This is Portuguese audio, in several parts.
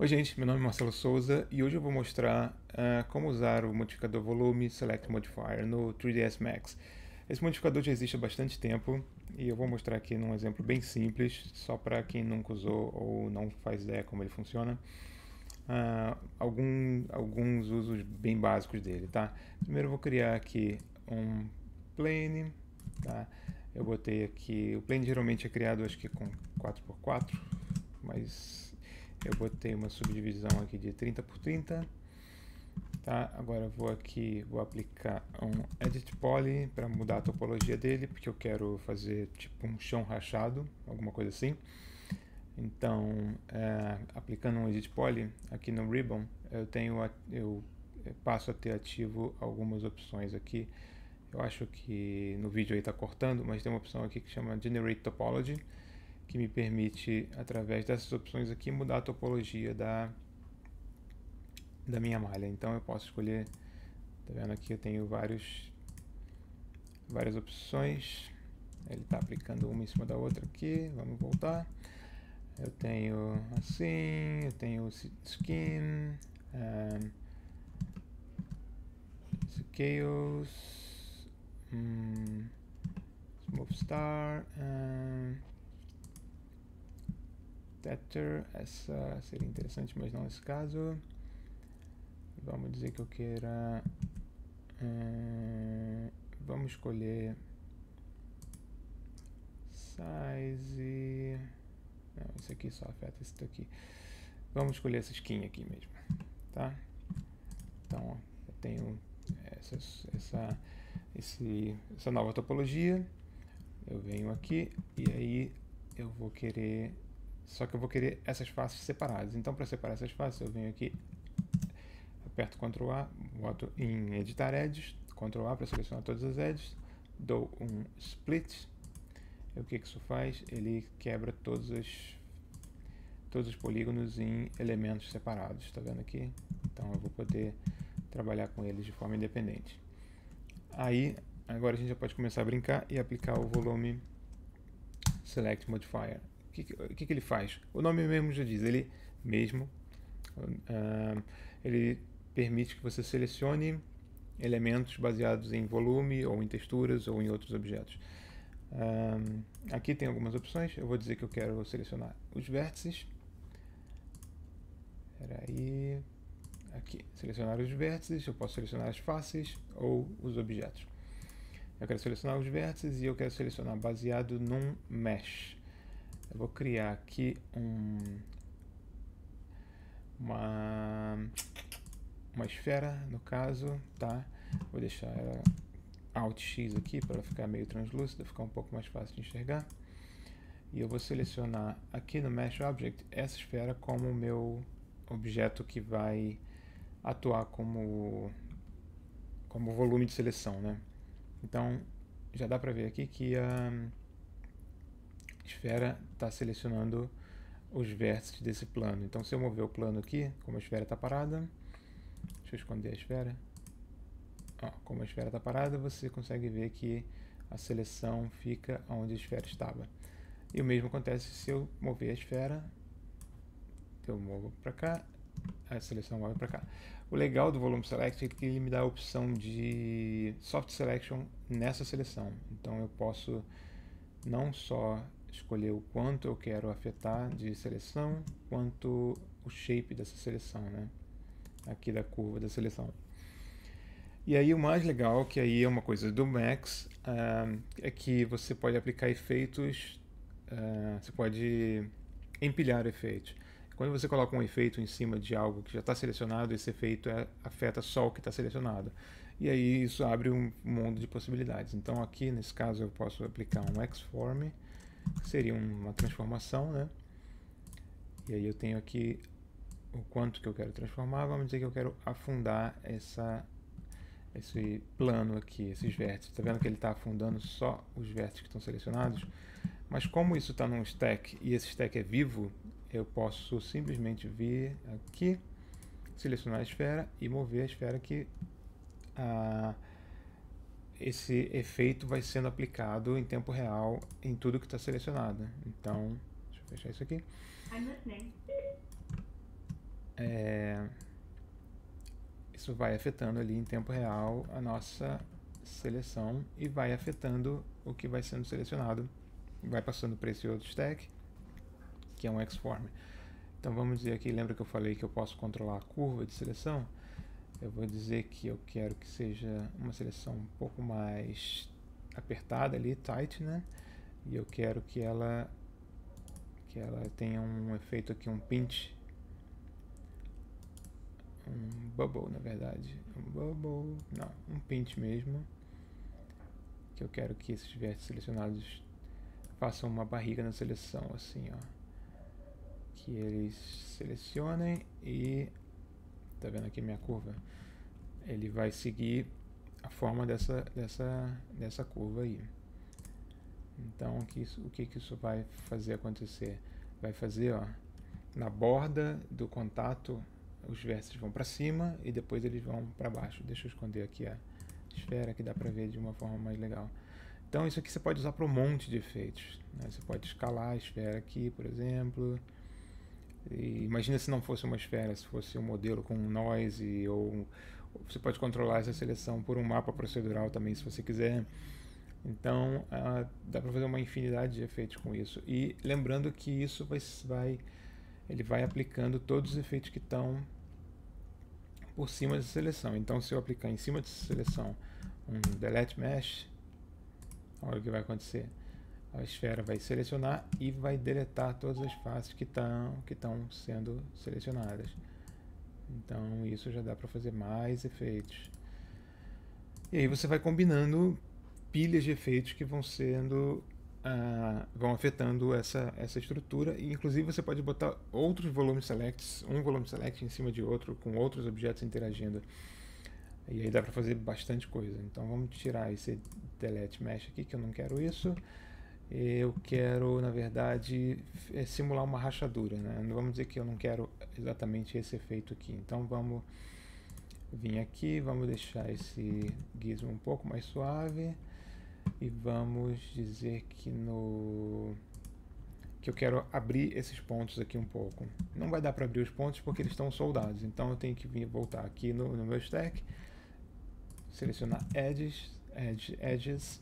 Oi gente, meu nome é Marcelo Souza e hoje eu vou mostrar uh, como usar o modificador volume Select Modifier no 3ds Max. Esse modificador já existe há bastante tempo e eu vou mostrar aqui num exemplo bem simples, só para quem nunca usou ou não faz ideia como ele funciona, uh, algum, alguns usos bem básicos dele, tá? Primeiro eu vou criar aqui um plane, tá? Eu botei aqui, o plane geralmente é criado acho que com 4x4, mas eu botei uma subdivisão aqui de 30 por 30. Tá? Agora eu vou aqui, vou aplicar um Edit Poly para mudar a topologia dele, porque eu quero fazer tipo um chão rachado, alguma coisa assim. Então, é, aplicando um Edit Poly aqui no Ribbon, eu tenho, eu passo a ter ativo algumas opções aqui. Eu acho que no vídeo aí está cortando, mas tem uma opção aqui que chama Generate Topology, que me permite, através dessas opções aqui, mudar a topologia da, da minha malha. Então eu posso escolher, tá vendo aqui eu tenho vários, várias opções, ele está aplicando uma em cima da outra aqui, vamos voltar. Eu tenho assim, eu tenho skin, um, scales, um, smooth star, um, Tether, essa seria interessante, mas não nesse caso. Vamos dizer que eu queira. Hum, vamos escolher size. Não, isso aqui só afeta esse daqui. Vamos escolher essa skin aqui mesmo, tá? Então, eu tenho essa, essa, esse, essa nova topologia. Eu venho aqui e aí eu vou querer só que eu vou querer essas faces separadas. Então, para separar essas faces, eu venho aqui, aperto Ctrl A, boto em Editar Edges, Ctrl A para selecionar todas as edges, dou um Split. E o que, que isso faz? Ele quebra todos os, todos os polígonos em elementos separados. Está vendo aqui? Então, eu vou poder trabalhar com eles de forma independente. Aí, agora a gente já pode começar a brincar e aplicar o volume Select Modifier que, que, que ele faz? O nome mesmo já diz, ele mesmo, uh, ele permite que você selecione elementos baseados em volume ou em texturas ou em outros objetos. Um, aqui tem algumas opções, eu vou dizer que eu quero selecionar os vértices. Espera aí. Aqui, selecionar os vértices, eu posso selecionar as faces ou os objetos. Eu quero selecionar os vértices e eu quero selecionar baseado num mesh. Eu vou criar aqui um, uma, uma esfera, no caso, tá? Vou deixar ela Alt X aqui para ficar meio translúcida, ficar um pouco mais fácil de enxergar. E eu vou selecionar aqui no Mesh Object essa esfera como o meu objeto que vai atuar como, como volume de seleção, né? Então, já dá para ver aqui que a esfera está selecionando os vértices desse plano. Então, se eu mover o plano aqui, como a esfera está parada, deixa eu esconder a esfera. Ó, como a esfera está parada, você consegue ver que a seleção fica onde a esfera estava. E o mesmo acontece se eu mover a esfera, eu movo para cá, a seleção move para cá. O legal do Volume Select é que ele me dá a opção de Soft Selection nessa seleção. Então eu posso não só escolher o quanto eu quero afetar de seleção, quanto o shape dessa seleção, né? Aqui da curva da seleção. E aí o mais legal, que aí é uma coisa do Max, uh, é que você pode aplicar efeitos, uh, você pode empilhar efeitos. Quando você coloca um efeito em cima de algo que já está selecionado, esse efeito é, afeta só o que está selecionado. E aí isso abre um mundo de possibilidades. Então aqui, nesse caso, eu posso aplicar um Xform, seria uma transformação, né? E aí eu tenho aqui o quanto que eu quero transformar, vamos dizer que eu quero afundar essa, esse plano aqui, esses vértices. Está vendo que ele está afundando só os vértices que estão selecionados? Mas como isso está num stack e esse stack é vivo, eu posso simplesmente vir aqui, selecionar a esfera e mover a esfera que a esse efeito vai sendo aplicado em tempo real em tudo que está selecionado. Então, deixa eu fechar isso aqui. é, isso vai afetando ali em tempo real a nossa seleção e vai afetando o que vai sendo selecionado. Vai passando para esse outro stack, que é um XForm. Então vamos dizer aqui, lembra que eu falei que eu posso controlar a curva de seleção? Eu vou dizer que eu quero que seja uma seleção um pouco mais apertada ali, tight, né? E eu quero que ela que ela tenha um efeito aqui, um pinch. Um bubble na verdade. Um bubble, não, um pinch mesmo. Que eu quero que esses vértices selecionados façam uma barriga na seleção assim ó. Que eles selecionem e tá vendo aqui minha curva ele vai seguir a forma dessa dessa dessa curva aí então, o que, isso, o que, que isso vai fazer acontecer? Vai fazer, ó, na borda do contato, os vértices vão para cima e depois eles vão para baixo. Deixa eu esconder aqui a esfera que dá para ver de uma forma mais legal. Então, isso aqui você pode usar para um monte de efeitos. Né? Você pode escalar a esfera aqui, por exemplo. E imagina se não fosse uma esfera, se fosse um modelo com noise ou você pode controlar essa seleção por um mapa procedural também, se você quiser. Então, uh, dá para fazer uma infinidade de efeitos com isso. E lembrando que isso vai, vai, ele vai aplicando todos os efeitos que estão por cima dessa seleção. Então, se eu aplicar em cima dessa seleção um delete mesh, olha o que vai acontecer. A esfera vai selecionar e vai deletar todas as faces que estão que estão sendo selecionadas. Então, isso já dá para fazer mais efeitos. E aí você vai combinando pilhas de efeitos que vão sendo uh, vão afetando essa, essa estrutura e inclusive você pode botar outros volume selects, um volume select em cima de outro com outros objetos interagindo e aí dá para fazer bastante coisa. Então vamos tirar esse delete mesh aqui que eu não quero isso. Eu quero, na verdade, é simular uma rachadura. Né? Vamos dizer que eu não quero exatamente esse efeito aqui. Então vamos vir aqui, vamos deixar esse gizmo um pouco mais suave e vamos dizer que no que eu quero abrir esses pontos aqui um pouco. Não vai dar para abrir os pontos porque eles estão soldados, então eu tenho que vir voltar aqui no, no meu stack, selecionar edges, edge, edges,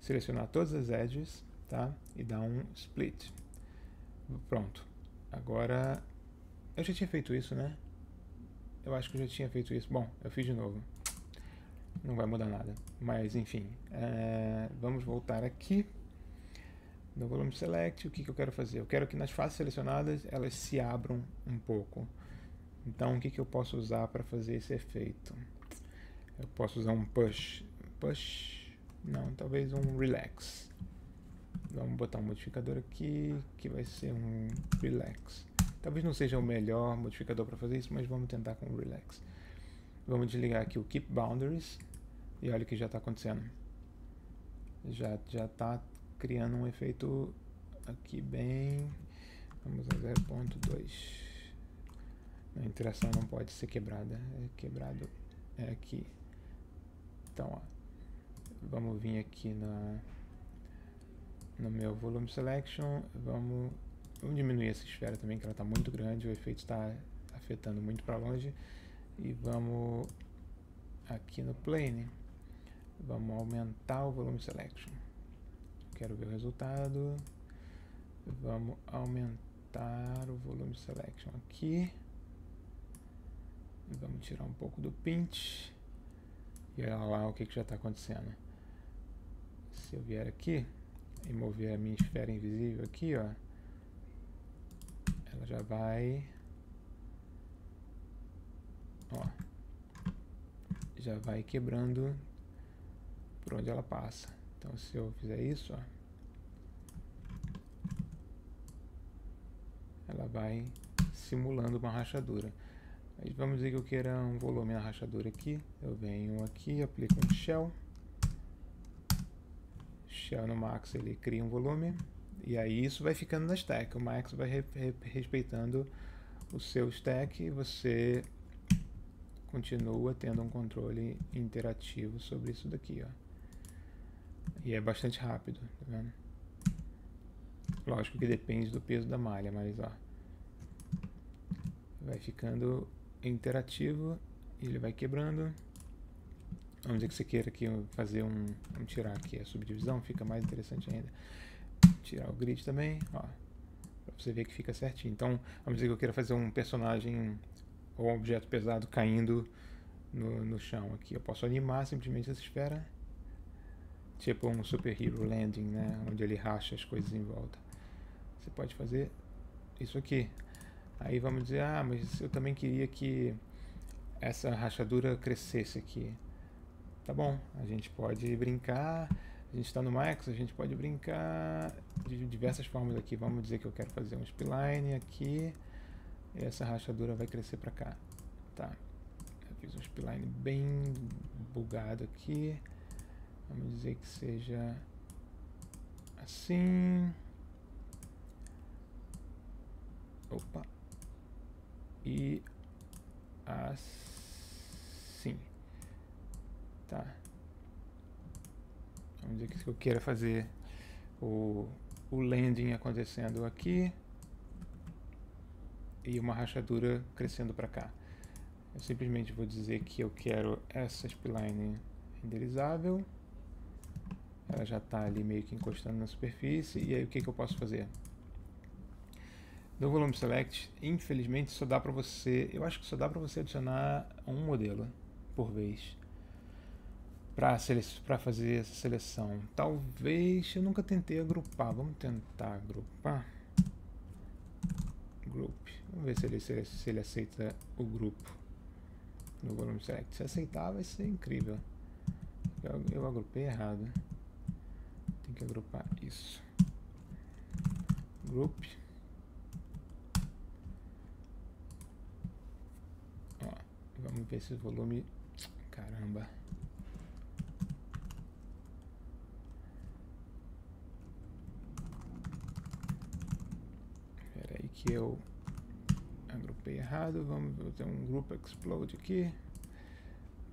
selecionar todas as edges, tá? E dar um split. Pronto. Agora eu já tinha feito isso, né? Eu acho que eu já tinha feito isso. Bom, eu fiz de novo não vai mudar nada. Mas enfim, é, vamos voltar aqui no volume select. O que, que eu quero fazer? Eu quero que nas faces selecionadas elas se abram um pouco. Então, o que, que eu posso usar para fazer esse efeito? Eu posso usar um push. Push? Não, talvez um relax. Vamos botar um modificador aqui que vai ser um relax. Talvez não seja o melhor modificador para fazer isso, mas vamos tentar com o relax. Vamos desligar aqui o Keep Boundaries. E olha o que já está acontecendo. Já já está criando um efeito aqui bem. Vamos a 0.2. A interação não pode ser quebrada. É quebrado é aqui. Então, ó, vamos vir aqui na no meu volume selection. Vamos, vamos diminuir essa esfera também, que ela está muito grande. O efeito está afetando muito para longe. E vamos aqui no plane. Vamos aumentar o volume selection. Quero ver o resultado. Vamos aumentar o volume selection aqui. Vamos tirar um pouco do pinch. E olha lá o que, que já está acontecendo. Se eu vier aqui e mover a minha esfera invisível aqui, ó, ela já vai, ó, já vai quebrando por onde ela passa. Então se eu fizer isso, ó, ela vai simulando uma rachadura. Aí vamos dizer que eu queira um volume na rachadura aqui. Eu venho aqui, aplico um shell. Shell no max ele cria um volume. E aí isso vai ficando na stack. O max vai re re respeitando o seu stack você continua tendo um controle interativo sobre isso daqui, ó. E é bastante rápido, tá vendo? Lógico que depende do peso da malha, mas ó. vai ficando interativo e ele vai quebrando. Vamos dizer que você queira aqui fazer um. Vamos tirar aqui a subdivisão, fica mais interessante ainda. Tirar o grid também, ó. Pra você ver que fica certinho. Então, vamos dizer que eu queira fazer um personagem ou um objeto pesado caindo no, no chão aqui. Eu posso animar simplesmente essa esfera. Tipo um Super Hero Landing, né? Onde ele racha as coisas em volta. Você pode fazer isso aqui. Aí vamos dizer, ah, mas eu também queria que essa rachadura crescesse aqui. Tá bom, a gente pode brincar, a gente está no Max, a gente pode brincar de diversas formas aqui. Vamos dizer que eu quero fazer um spline aqui, e essa rachadura vai crescer para cá. Tá, eu fiz um spline bem bugado aqui. Vamos dizer que seja assim. Opa. E assim. Tá. Vamos dizer que eu queira fazer o, o landing acontecendo aqui e uma rachadura crescendo para cá. Eu simplesmente vou dizer que eu quero essa spline renderizável. Ela já está ali meio que encostando na superfície. E aí o que, que eu posso fazer? No volume select, infelizmente só dá para você, eu acho que só dá para você adicionar um modelo por vez para fazer essa seleção. Talvez eu nunca tentei agrupar. Vamos tentar agrupar. Group. Vamos ver se ele, se ele, se ele aceita o grupo no volume select. Se aceitar, vai ser incrível. Eu, eu agrupei errado. Tem que agrupar isso. Group. Ó, vamos ver se o volume. Caramba. Que eu agrupei errado. Vamos ter um grupo explode aqui.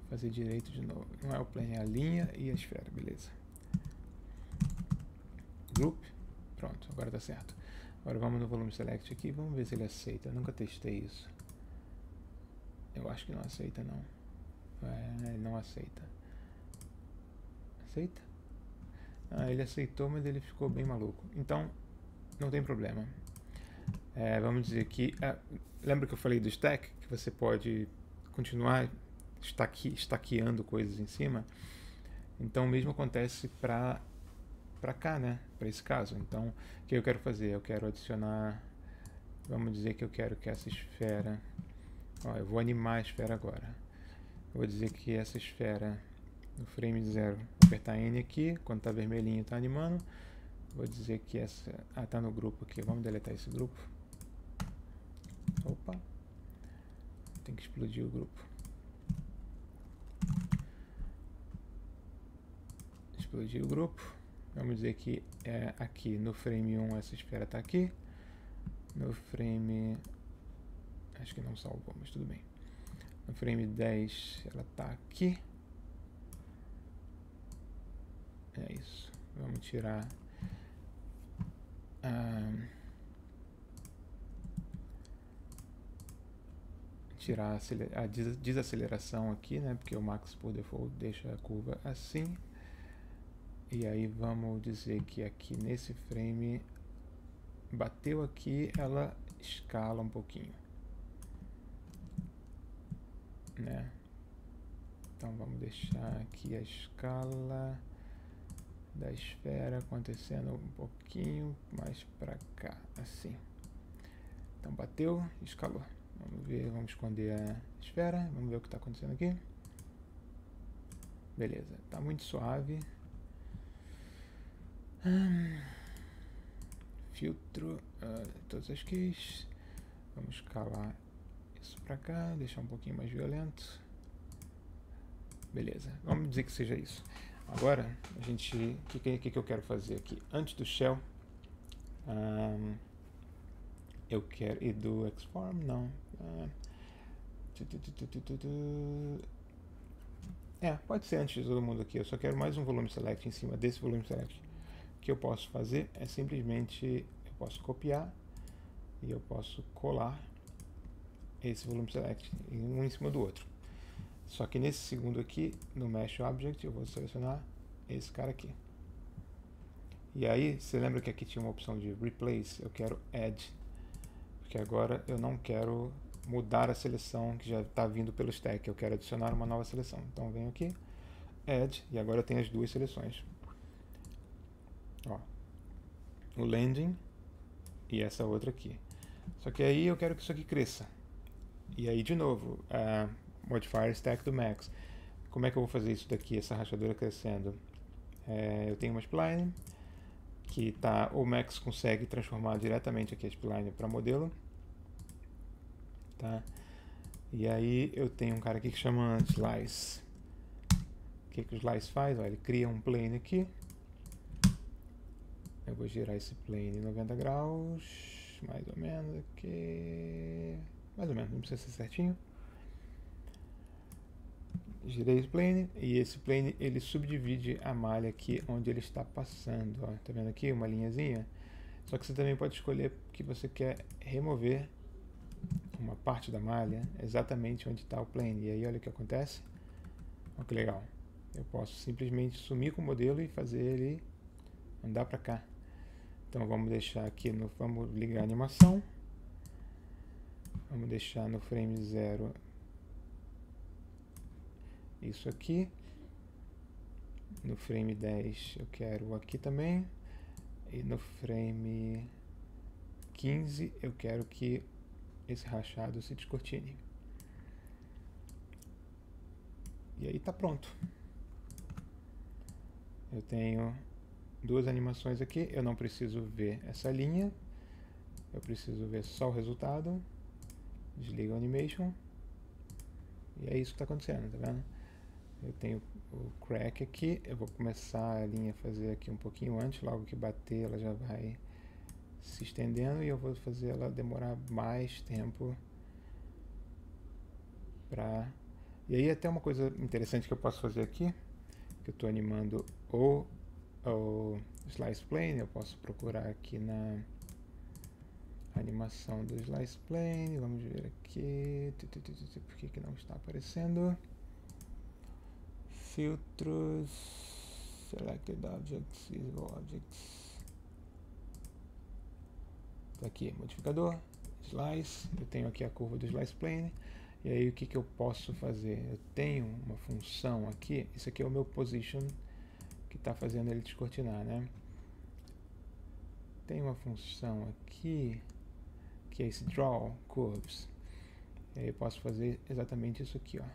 Fazer direito de novo. Não é o plane, é a linha e a esfera, beleza. Group. Pronto, agora tá certo. Agora vamos no volume select aqui, vamos ver se ele aceita. Eu nunca testei isso. Eu acho que não aceita não. É, não aceita. Aceita? Ah, ele aceitou, mas ele ficou bem maluco. Então, não tem problema. É, vamos dizer que. É, lembra que eu falei do stack? Que você pode continuar estaqui, estaqueando coisas em cima? Então, o mesmo acontece para para cá, né? Para esse caso. Então, o que eu quero fazer? Eu quero adicionar. Vamos dizer que eu quero que essa esfera. Ó, eu vou animar a esfera agora. Eu vou dizer que essa esfera no frame 0, apertar N aqui, quando está vermelhinho está animando. Vou dizer que essa. Ah, tá no grupo aqui. Vamos deletar esse grupo. Opa. Tem que explodir o grupo. Explodir o grupo. Vamos dizer que é aqui no frame 1 essa esfera está aqui. No frame. Acho que não salvou, mas tudo bem. No frame 10 ela está aqui. É isso. Vamos tirar. Ah, tirar a desaceleração aqui, né? Porque o Max por default deixa a curva assim. E aí vamos dizer que aqui nesse frame bateu aqui, ela escala um pouquinho. Né? Então vamos deixar aqui a escala da esfera acontecendo um pouquinho mais para cá, assim. Então bateu, escalou. Vamos ver, vamos esconder a esfera. Vamos ver o que está acontecendo aqui. Beleza, está muito suave. Hum, filtro, uh, todas as keys. Vamos escalar isso para cá, deixar um pouquinho mais violento. Beleza, vamos dizer que seja isso. Agora, a gente, o que, que, que eu quero fazer aqui? Antes do shell, um, eu quero, e do xform, não, é, pode ser antes de todo mundo aqui. Eu só quero mais um volume select em cima desse volume select. O que eu posso fazer é simplesmente eu posso copiar e eu posso colar esse volume select, um em cima do outro. Só que nesse segundo aqui, no Mesh Object, eu vou selecionar esse cara aqui. E aí, você lembra que aqui tinha uma opção de Replace? Eu quero Add. Porque agora eu não quero mudar a seleção que já está vindo pelo stack. Eu quero adicionar uma nova seleção. Então, venho aqui, Add, e agora eu tenho as duas seleções. Ó, o Landing e essa outra aqui. Só que aí eu quero que isso aqui cresça. E aí, de novo, uh, Modifier Stack do Max. Como é que eu vou fazer isso daqui, essa rachadura crescendo? É, eu tenho uma spline que tá, o Max consegue transformar diretamente aqui a spline para modelo. Tá? E aí eu tenho um cara aqui que chama Slice. O que, que o Slice faz? Ó, ele cria um plane aqui. Eu vou girar esse plane 90 graus, mais ou menos aqui. Mais ou menos, não precisa ser certinho girei o plane e esse plane ele subdivide a malha aqui onde ele está passando. Ó. Tá vendo aqui uma linhazinha? Só que você também pode escolher que você quer remover uma parte da malha exatamente onde está o plane. E aí olha o que acontece. Olha que legal. Eu posso simplesmente sumir com o modelo e fazer ele andar para cá. Então vamos deixar aqui no. Vamos ligar a animação. Vamos deixar no frame 0 isso aqui. No frame 10 eu quero aqui também. E no frame 15 eu quero que esse rachado se descortine. E aí tá pronto. Eu tenho duas animações aqui. Eu não preciso ver essa linha. Eu preciso ver só o resultado. Desliga o animation. E é isso que está acontecendo, tá vendo? Eu tenho o crack aqui, eu vou começar a linha a fazer aqui um pouquinho antes, logo que bater ela já vai se estendendo e eu vou fazer ela demorar mais tempo para e aí até uma coisa interessante que eu posso fazer aqui que eu estou animando o, o slice plane eu posso procurar aqui na animação do slice plane vamos ver aqui por que, que não está aparecendo filtros, selected objects, visible objects. Tá aqui, modificador, slice, eu tenho aqui a curva do slice plane. E aí o que, que eu posso fazer? Eu tenho uma função aqui, isso aqui é o meu position que está fazendo ele descortinar, né? Tem uma função aqui que é esse draw curves. E aí eu posso fazer exatamente isso aqui, ó.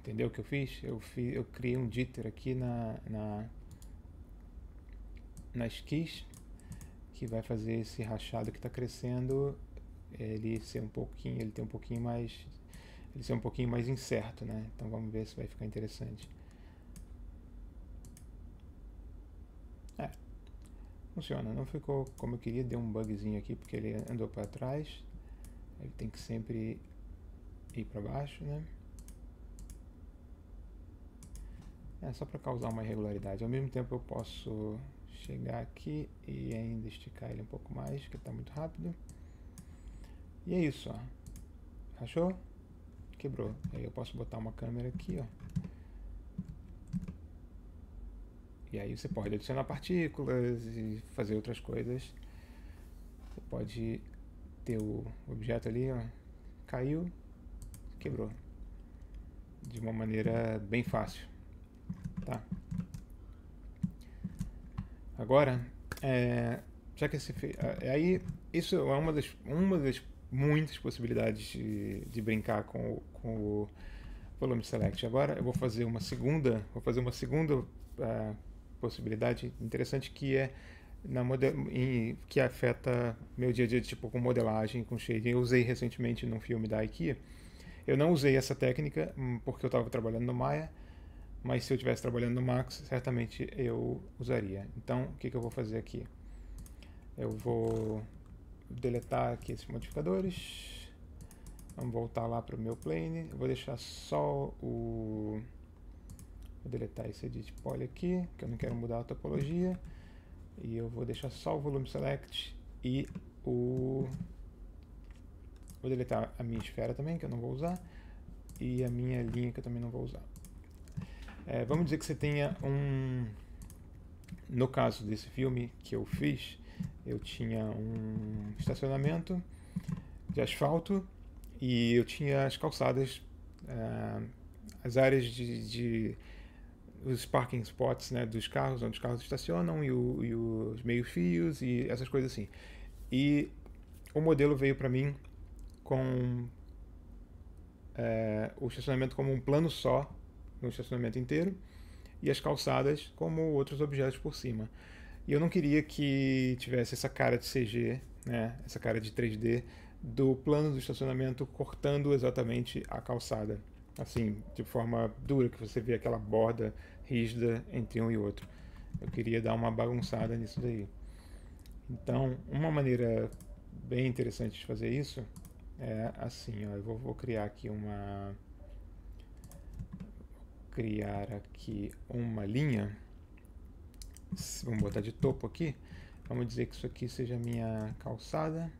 Entendeu o que eu fiz? Eu, fiz, eu criei um jitter aqui na, na, nas keys que vai fazer esse rachado que está crescendo ele ser um pouquinho, ele tem um pouquinho mais, ele ser um pouquinho mais incerto, né? Então vamos ver se vai ficar interessante. É, funciona. Não ficou como eu queria, deu um bugzinho aqui porque ele andou para trás. Ele tem que sempre ir para baixo, né? É só para causar uma irregularidade. Ao mesmo tempo eu posso chegar aqui e ainda esticar ele um pouco mais, que está muito rápido. E é isso, ó. Achou? Quebrou. Aí eu posso botar uma câmera aqui, ó. E aí você pode adicionar partículas e fazer outras coisas. Você pode ter o objeto ali, ó. Caiu, quebrou. De uma maneira bem fácil. Tá. Agora, é, já que esse é, aí isso é uma das, uma das muitas possibilidades de, de brincar com, com o volume select. Agora eu vou fazer uma segunda, vou fazer uma segunda uh, possibilidade interessante que é na em, que afeta meu dia a dia tipo com modelagem, com shading. Eu usei recentemente num filme da IKEA. Eu não usei essa técnica hum, porque eu estava trabalhando no Maya mas se eu estivesse trabalhando no Max, certamente eu usaria. Então, o que, que eu vou fazer aqui? Eu vou deletar aqui esses modificadores. Vamos voltar lá para o meu plane. Eu vou deixar só o... Vou deletar esse edit poly aqui, que eu não quero mudar a topologia. E eu vou deixar só o volume select e o... Vou deletar a minha esfera também, que eu não vou usar. E a minha linha, que eu também não vou usar. É, vamos dizer que você tenha um... No caso desse filme que eu fiz, eu tinha um estacionamento de asfalto e eu tinha as calçadas, uh, as áreas de, de, os parking spots né, dos carros, onde os carros estacionam e, o, e os meios-fios e essas coisas assim. E o modelo veio para mim com é, o estacionamento como um plano só no estacionamento inteiro e as calçadas como outros objetos por cima. E eu não queria que tivesse essa cara de CG, né, essa cara de 3D do plano do estacionamento cortando exatamente a calçada, assim, de forma dura, que você vê aquela borda rígida entre um e outro. Eu queria dar uma bagunçada nisso daí. Então, uma maneira bem interessante de fazer isso é assim, ó, eu vou, vou criar aqui uma criar aqui uma linha. Vamos botar de topo aqui. Vamos dizer que isso aqui seja minha calçada.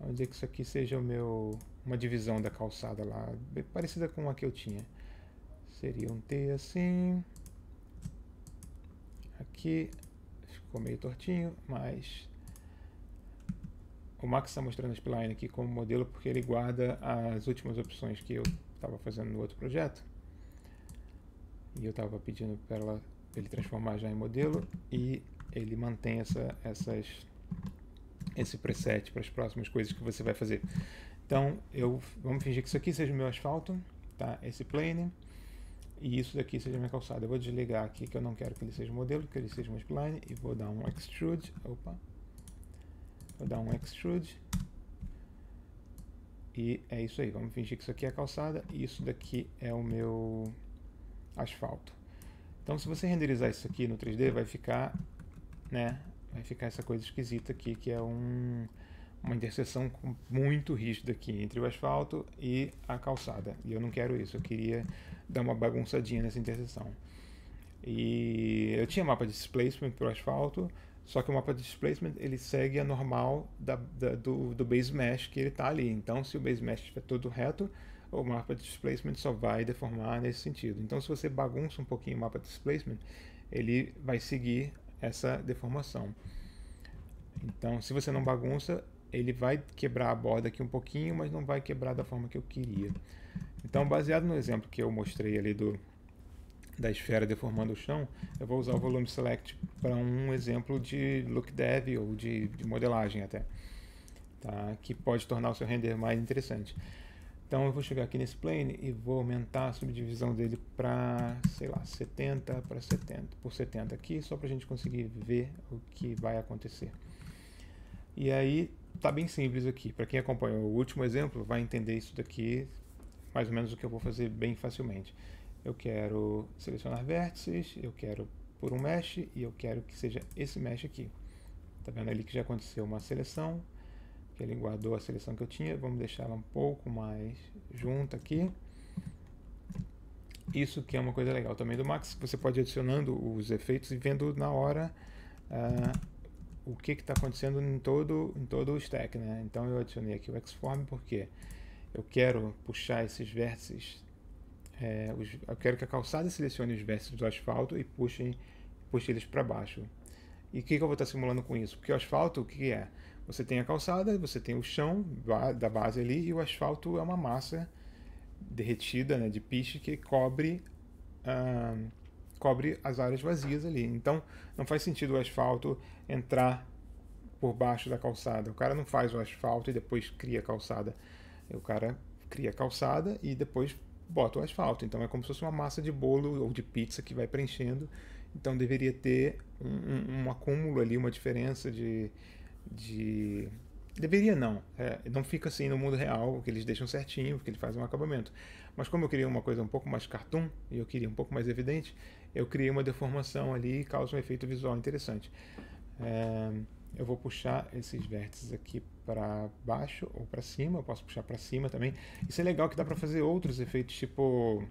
Vamos dizer que isso aqui seja o meu uma divisão da calçada lá parecida com a que eu tinha. Seria um T assim. Aqui ficou meio tortinho mas o Max está mostrando a spline aqui como modelo porque ele guarda as últimas opções que eu estava fazendo no outro projeto e eu estava pedindo para ela ele transformar já em modelo e ele mantém essa, essas, esse preset para as próximas coisas que você vai fazer. Então, eu, vamos fingir que isso aqui seja o meu asfalto, tá? esse plane, e isso daqui seja minha calçada. Eu vou desligar aqui que eu não quero que ele seja modelo, que ele seja uma spline, e vou dar um extrude, opa, vou dar um extrude, e é isso aí, vamos fingir que isso aqui é a calçada, e isso daqui é o meu asfalto. Então, se você renderizar isso aqui no 3D, vai ficar, né, vai ficar essa coisa esquisita aqui, que é um, uma interseção muito rígida aqui entre o asfalto e a calçada. E eu não quero isso, eu queria dar uma bagunçadinha nessa interseção. E eu tinha mapa de displacement para o asfalto, só que o mapa de displacement ele segue a normal da, da, do, do base mesh que ele está ali. Então, se o base mesh estiver todo reto, o mapa de displacement só vai deformar nesse sentido. Então, se você bagunça um pouquinho o mapa de displacement, ele vai seguir essa deformação. Então, se você não bagunça, ele vai quebrar a borda aqui um pouquinho, mas não vai quebrar da forma que eu queria. Então, baseado no exemplo que eu mostrei ali do, da esfera deformando o chão, eu vou usar o volume select para um exemplo de look dev ou de, de modelagem até, tá? que pode tornar o seu render mais interessante. Então eu vou chegar aqui nesse plane e vou aumentar a subdivisão dele para, sei lá, 70 para 70 por 70 aqui, só para a gente conseguir ver o que vai acontecer. E aí tá bem simples aqui. Para quem acompanhou o último exemplo, vai entender isso daqui, mais ou menos o que eu vou fazer bem facilmente. Eu quero selecionar vértices, eu quero por um mesh e eu quero que seja esse mesh aqui. Tá vendo ali que já aconteceu uma seleção, que ele guardou a seleção que eu tinha. Vamos deixar ela um pouco mais junta aqui. Isso que é uma coisa legal também do Max, você pode adicionando os efeitos e vendo na hora uh, o que está acontecendo em todo, em todo o stack. Né? Então eu adicionei aqui o Xform porque eu quero puxar esses vértices, é, os, eu quero que a calçada selecione os vértices do asfalto e puxe, puxe eles para baixo. E o que, que, eu vou estar simulando com isso? Porque o asfalto, o que é? Você tem a calçada, você tem o chão da base ali e o asfalto é uma massa derretida, né, de piche que cobre cobre as áreas vazias ali. Então não faz sentido o asfalto entrar por baixo da calçada. O cara não faz o asfalto e depois cria a calçada. O cara cria a calçada e depois bota o asfalto. Então é como se fosse uma massa de bolo ou de pizza que vai preenchendo. Então deveria ter um, um, um acúmulo ali, uma diferença de, de Deveria não. É, não fica assim no mundo real, que eles deixam certinho, porque eles fazem um acabamento. Mas como eu queria uma coisa um pouco mais cartoon, e eu queria um pouco mais evidente, eu criei uma deformação ali e causa um efeito visual interessante. É, eu vou puxar esses vértices aqui para baixo ou para cima, eu posso puxar para cima também. Isso é legal que dá para fazer outros efeitos, tipo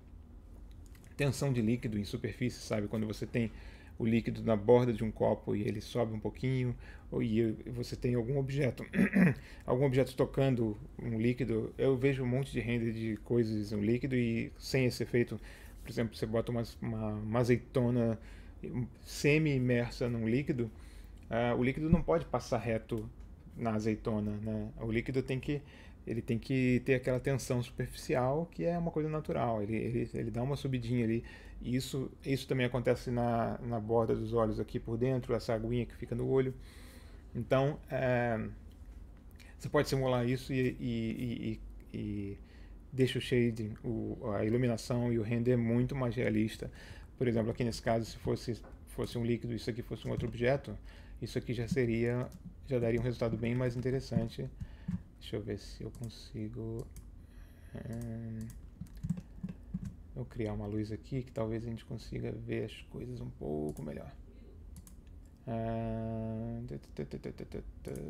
tensão de líquido em superfície, sabe? Quando você tem o líquido na borda de um copo e ele sobe um pouquinho, ou e você tem algum objeto, algum objeto tocando um líquido. Eu vejo um monte de render de coisas um líquido e sem esse efeito, por exemplo, você bota uma, uma, uma azeitona semi-imersa num líquido, uh, o líquido não pode passar reto na azeitona, né? O líquido tem que ele tem que ter aquela tensão superficial que é uma coisa natural. Ele, ele, ele dá uma subidinha ali. Isso, isso também acontece na, na borda dos olhos aqui por dentro, essa aguinha que fica no olho. Então, é, você pode simular isso e, e, e, e deixa o shading, o, a iluminação e o render muito mais realista. Por exemplo, aqui nesse caso, se fosse, fosse um líquido isso aqui fosse um outro objeto, isso aqui já seria, já daria um resultado bem mais interessante Deixa eu ver se eu consigo... Hum, vou criar uma luz aqui que talvez a gente consiga ver as coisas um pouco melhor. Uh,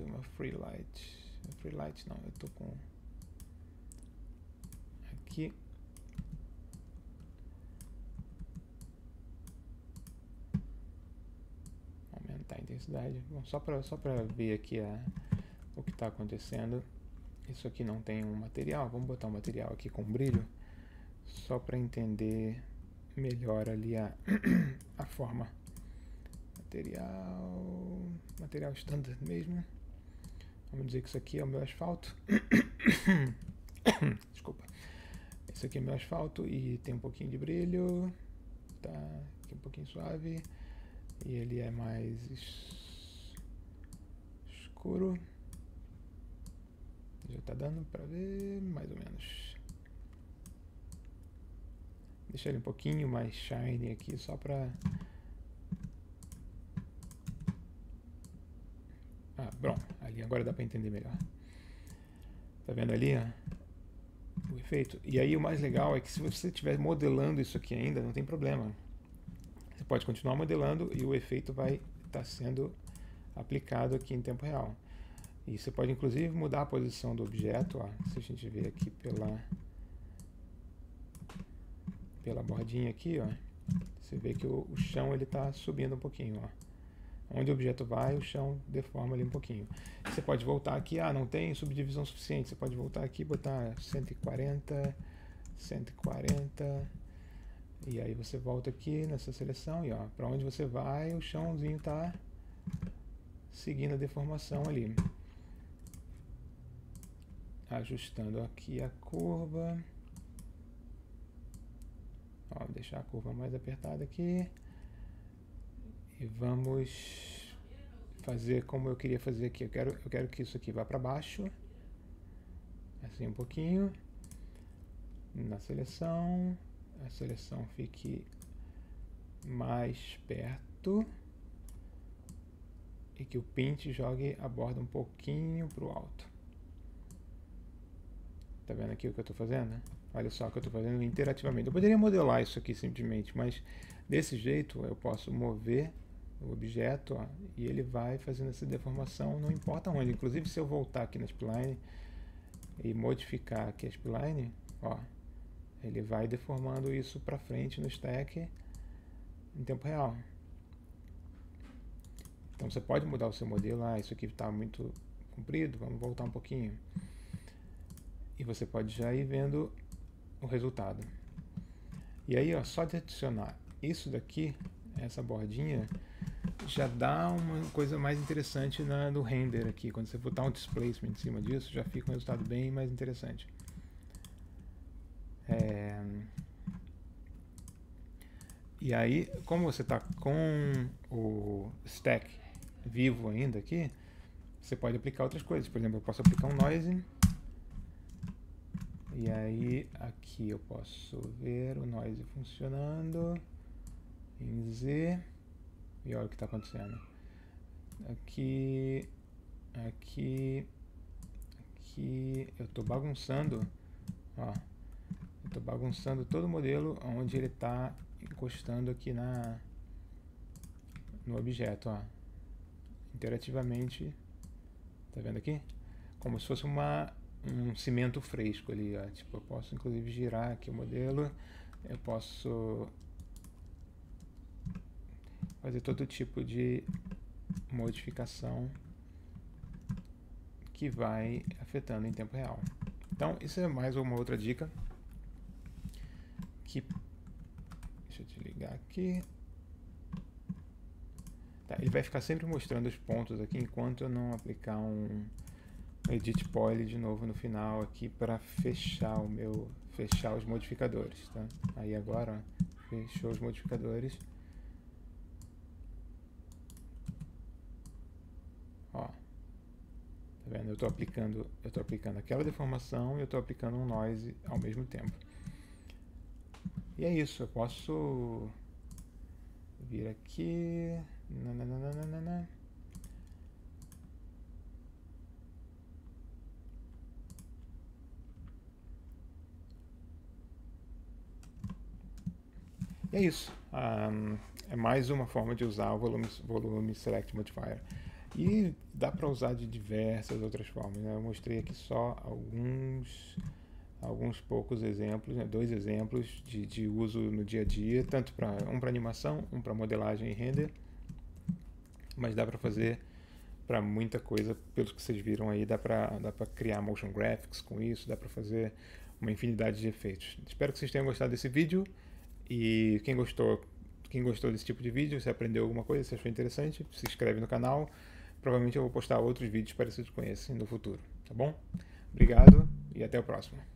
uma free light. Free light não, eu tô com aqui. Aumentar a intensidade. Bom, só para só para ver aqui a, o que está acontecendo. Isso aqui não tem um material, vamos botar um material aqui com brilho, só para entender melhor ali a, a forma. Material, material standard mesmo. Vamos dizer que isso aqui é o meu asfalto. Desculpa. Esse aqui é meu asfalto e tem um pouquinho de brilho. Tá aqui um pouquinho suave. E ele é mais escuro. Já tá dando pra ver mais ou menos. Deixar ele um pouquinho mais shiny aqui só pra... Ah, bom, ali agora dá pra entender melhor. Tá vendo ali, ó? O efeito. E aí o mais legal é que se você estiver modelando isso aqui ainda, não tem problema. Você pode continuar modelando e o efeito vai estar tá sendo aplicado aqui em tempo real. E você pode inclusive mudar a posição do objeto, ó, se a gente ver aqui pela, pela bordinha aqui, ó, você vê que o, o chão ele está subindo um pouquinho, ó. Onde o objeto vai, o chão deforma ali um pouquinho. Você pode voltar aqui, ah, não tem subdivisão suficiente, você pode voltar aqui e botar 140, 140, e aí você volta aqui nessa seleção e ó, para onde você vai, o chãozinho está seguindo a deformação ali ajustando aqui a curva. Ó, deixar a curva mais apertada aqui. E vamos fazer como eu queria fazer aqui. Eu quero, eu quero que isso aqui vá para baixo. Assim um pouquinho. Na seleção. A seleção fique mais perto. E que o pinte jogue a borda um pouquinho para o alto. Tá vendo aqui o que eu estou fazendo? Olha só o que eu estou fazendo interativamente. Eu poderia modelar isso aqui simplesmente, mas desse jeito eu posso mover o objeto ó, e ele vai fazendo essa deformação, não importa onde. Inclusive se eu voltar aqui na spline e modificar aqui a spline, ó, ele vai deformando isso para frente no stack em tempo real. Então você pode mudar o seu modelo, ah, isso aqui está muito comprido, vamos voltar um pouquinho e você pode já ir vendo o resultado. E aí, ó, só de adicionar isso daqui, essa bordinha, já dá uma coisa mais interessante na, no render aqui. Quando você botar um displacement em cima disso, já fica um resultado bem mais interessante. É... E aí, como você está com o stack vivo ainda aqui, você pode aplicar outras coisas. Por exemplo, eu posso aplicar um noise e aí aqui eu posso ver o noise funcionando em Z. E olha o que está acontecendo. Aqui, aqui, aqui, eu estou bagunçando, ó, estou bagunçando todo o modelo onde ele está encostando aqui na, no objeto, ó, interativamente, tá vendo aqui? Como se fosse uma um cimento fresco ali, ó. Tipo, eu posso inclusive girar aqui o modelo, eu posso fazer todo tipo de modificação que vai afetando em tempo real. Então, isso é mais uma outra dica que deixa eu desligar aqui. Tá, ele vai ficar sempre mostrando os pontos aqui enquanto eu não aplicar um edit poly de novo no final aqui para fechar o meu fechar os modificadores, tá? Aí agora, ó, fechou os modificadores. Ó. Tá vendo? Eu estou aplicando, eu tô aplicando aquela deformação e eu estou aplicando um noise ao mesmo tempo. E é isso, eu posso vir aqui, nananana. É isso. Um, é mais uma forma de usar o volume, volume Select Modifier. E dá para usar de diversas outras formas. Né? Eu mostrei aqui só alguns, alguns poucos exemplos, né? dois exemplos de, de uso no dia a dia, tanto para um para animação, um para modelagem e render. Mas dá para fazer para muita coisa, pelo que vocês viram aí, dá para dá criar motion graphics com isso, dá para fazer uma infinidade de efeitos. Espero que vocês tenham gostado desse vídeo. E quem gostou, quem gostou desse tipo de vídeo, se aprendeu alguma coisa, se achou interessante, se inscreve no canal. Provavelmente eu vou postar outros vídeos parecidos com esse no futuro, tá bom? Obrigado e até o próximo.